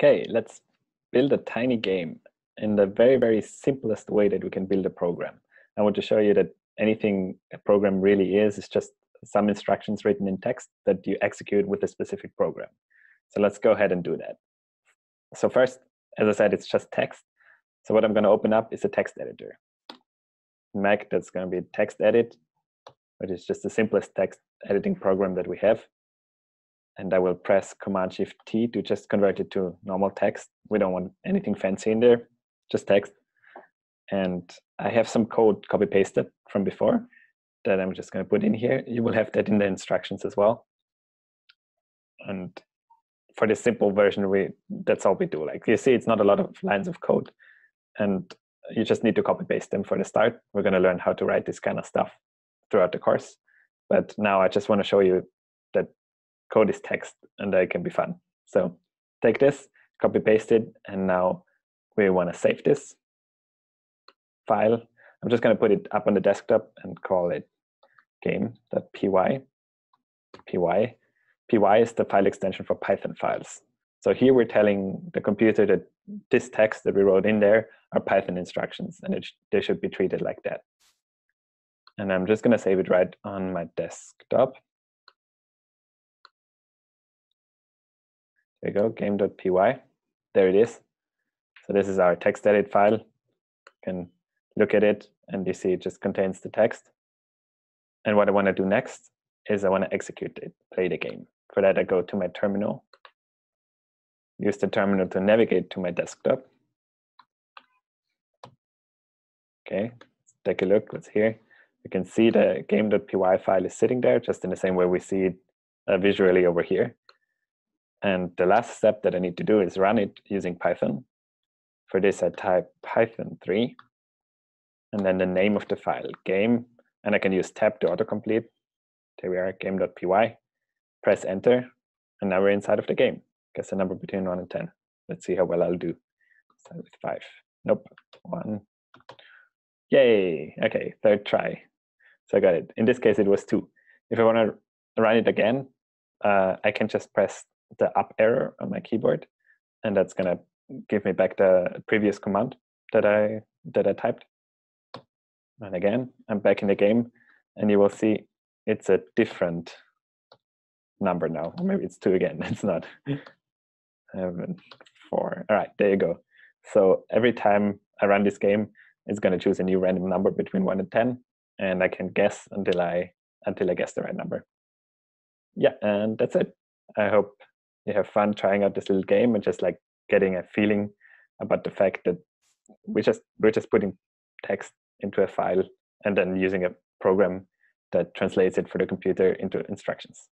Okay, let's build a tiny game in the very, very simplest way that we can build a program. I want to show you that anything a program really is, is just some instructions written in text that you execute with a specific program. So let's go ahead and do that. So first, as I said, it's just text. So what I'm going to open up is a text editor. Mac, that's going to be TextEdit, which is just the simplest text editing program that we have and I will press Command Shift T to just convert it to normal text. We don't want anything fancy in there, just text. And I have some code copy pasted from before that I'm just going to put in here. You will have that in the instructions as well. And for this simple version, we that's all we do. Like you see, it's not a lot of lines of code, and you just need to copy paste them for the start. We're going to learn how to write this kind of stuff throughout the course. But now I just want to show you code is text and that can be fun. So take this, copy paste it, and now we want to save this file. I'm just going to put it up on the desktop and call it game.py. py. py is the file extension for Python files. So here we're telling the computer that this text that we wrote in there are Python instructions, and it sh they should be treated like that. And I'm just going to save it right on my desktop. There you go, game.py. There it is. So this is our TextEdit file. You can look at it and you see it just contains the text. And what I want to do next is I want to execute it, play the game. For that, I go to my terminal, use the terminal to navigate to my desktop. Okay, let's take a look, let's hear. You can see the game.py file is sitting there just in the same way we see it uh, visually over here. And the last step that I need to do is run it using Python. For this, I type Python 3, and then the name of the file, game, and I can use tab to autocomplete. There we are, game.py. Press enter, and now we're inside of the game. Guess a number between 1 and 10. Let's see how well I'll do. Start with 5. Nope, 1. Yay! Okay, third try. So I got it. In this case, it was 2. If I want to run it again, uh, I can just press the up arrow on my keyboard, and that's gonna give me back the previous command that I that I typed. And again, I'm back in the game, and you will see it's a different number now. Maybe it's two again. It's not. Seven, four. All right, there you go. So every time I run this game, it's going to choose a new random number between one and ten, and I can guess until I until I guess the right number. Yeah, and that's it. I hope you have fun trying out this little game and just like getting a feeling about the fact that we just we're just putting text into a file and then using a program that translates it for the computer into instructions.